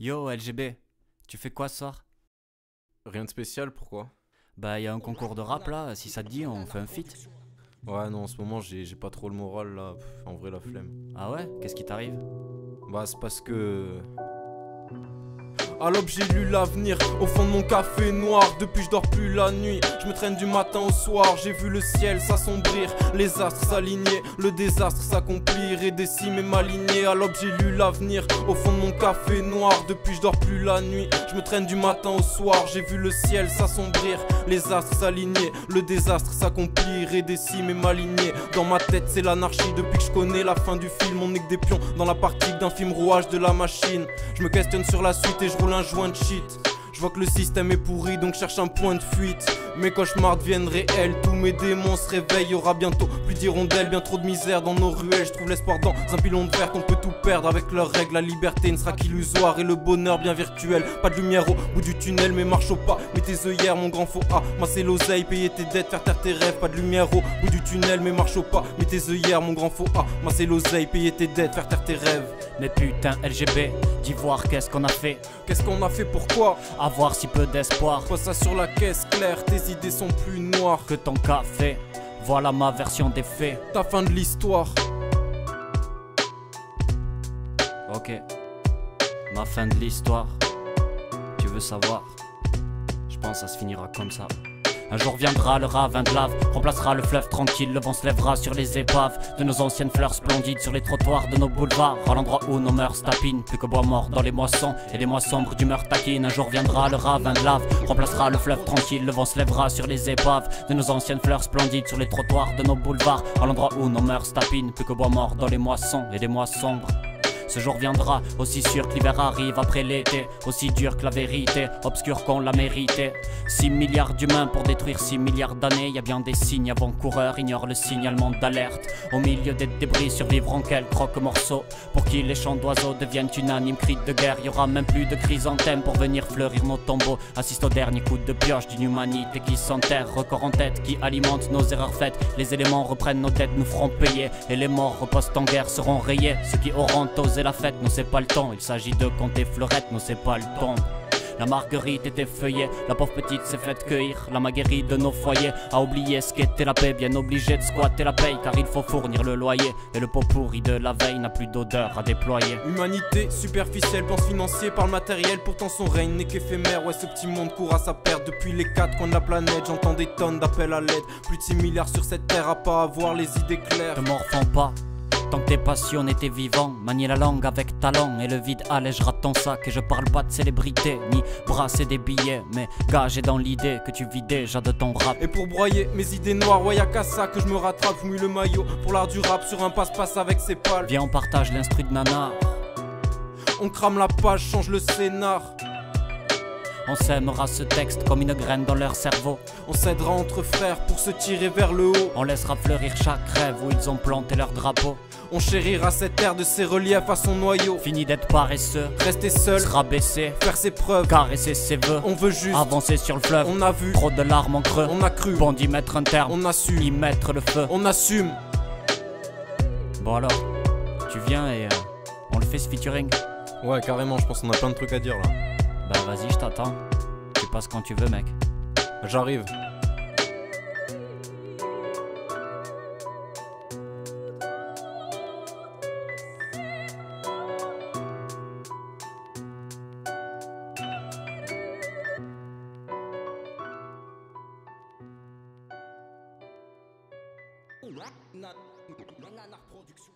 Yo LGB, tu fais quoi ce soir? Rien de spécial, pourquoi? Bah y a un concours de rap là, si ça te dit on fait un feat. Ouais, non, en ce moment, j'ai j'ai pas trop le moral là. Pff, en vrai, la flemme. Ah ouais? Qu'est-ce qui t'arrive? Bah, c'est parce que. À l'aube, j'ai lu l'avenir au fond de mon café noir. Depuis, je dors plus la nuit. Je me traîne du matin au soir. J'ai vu le ciel s'assombrir, les astres s'aligner, le désastre s'accomplir et décimer m'aligner. À l'aube, j'ai lu l'avenir au fond de mon café noir. Depuis, je dors plus la nuit. Je me traîne du matin au soir. J'ai vu le ciel s'assombrir, les astres s'aligner, le désastre s'accomplir et décimer m'aligner. Dans ma tête, c'est l'anarchie depuis que je connais la fin du film. On est que des pions dans la partie d'un film rouage de la machine. Je me questionne sur la suite et je roule un joint de shit. Je vois que le système est pourri donc cherche un point de fuite. Mes cauchemars deviennent réels, tous mes démons se réveillent. Aura bientôt plus d'hirondelles, bien trop de misère dans nos ruelles. Je trouve l'espoir dans un pilon de verre qu'on peut tout perdre avec leurs règles. La liberté ne sera qu'illusoire et le bonheur bien virtuel. Pas de lumière au bout du tunnel, mais marche au pas. Mets tes œillères, mon grand faux A. Masser l'oseille, payer tes dettes, faire taire tes rêves. Pas de lumière au bout du tunnel, mais marche au pas. Mets tes œillères, mon grand faux A. Masser l'oseille, payer tes dettes, faire taire tes rêves. Mais putain LGB, d'y voir qu'est-ce qu'on a fait? Qu'est-ce qu'on a fait, pourquoi? Avoir si peu d'espoir Pose ça sur la caisse claire, tes idées sont plus noires que ton café. Voilà ma version des faits. Ta fin de l'histoire. Ok. Ma fin de l'histoire. Tu veux savoir? Je pense que ça se finira comme ça. Un jour viendra le ravin de lave, remplacera le fleuve tranquille, le vent se lèvera sur les épaves de nos anciennes fleurs splendides sur les trottoirs de nos boulevards, à l'endroit où nos mœurs tapinent, plus que bois mort dans les moissons et les mois sombres d'humeur taquine. Un jour viendra le ravin de lave, remplacera le fleuve tranquille, le vent se lèvera sur les épaves de nos anciennes fleurs splendides sur les trottoirs de nos boulevards, à l'endroit où nos mœurs tapinent, plus que bois mort dans les moissons et les mois sombres. Ce jour viendra, aussi sûr que l'hiver arrive après l'été, aussi dur que la vérité, obscur qu'on l'a mérité. 6 milliards d'humains pour détruire 6 milliards d'années, y a bien des signes avant-coureurs, ignore le signalement d'alerte. Au milieu des débris, survivront quel croque-morceau Pour qui les chants d'oiseaux deviennent unanimes cris de guerre, y aura même plus de chrysanthèmes pour venir fleurir nos tombeaux. Assiste au dernier coup de pioche d'une humanité qui s'enterre, record en tête, qui alimente nos erreurs faites. Les éléments reprennent nos dettes, nous feront payer, et les morts reposent en guerre seront rayés. Ceux qui auront osé la fête, non c'est pas le temps, il s'agit de compter fleurettes, non c'est pas le temps. La marguerite était feuillée, la pauvre petite s'est faite cueillir. La maguerie de nos foyers a oublié ce qu'était la paix, bien obligé de squatter la paye car il faut fournir le loyer. Et le pot pourri de la veille n'a plus d'odeur à déployer. Humanité superficielle, pense financier par le matériel, pourtant son règne n'est qu'éphémère. Ouais, ce petit monde court à sa perte depuis les quatre coins de la planète. J'entends des tonnes d'appels à l'aide, plus de 6 milliards sur cette terre à pas avoir les idées claires. Te morfons pas. Tant que tes passions étaient vivants, manier la langue avec talent et le vide allègera ton sac. Et je parle pas de célébrité, ni brasser des billets, mais gagé dans l'idée que tu vis déjà de ton rap. Et pour broyer mes idées noires, ouais, y'a qu'à ça que je me rattrape. Je mouille le maillot pour l'art du rap sur un passe-passe avec ses pales. Viens, on partage l'instru de Nana. On crame la page, change le scénar. On sèmera ce texte comme une graine dans leur cerveau. On s'aidera entre frères pour se tirer vers le haut. On laissera fleurir chaque rêve où ils ont planté leur drapeau. On chérira cette terre de ses reliefs à son noyau. Fini d'être paresseux, Rester seul, se rabaisser, faire ses preuves. caresser ses vœux, On veut juste, avancer sur le fleuve. on a vu, Trop de larmes en creux, on a cru, bon d'y mettre un terme, on a su, y mettre le feu. on assume. Bon alors, tu viens et euh, on le fait ce featuring? Ouais, carrément, je pense qu'on a plein de trucs à dire là. Bah vas-y, je t'attends. Tu passes quand tu veux, mec. J'arrive. Na- Nanar Production.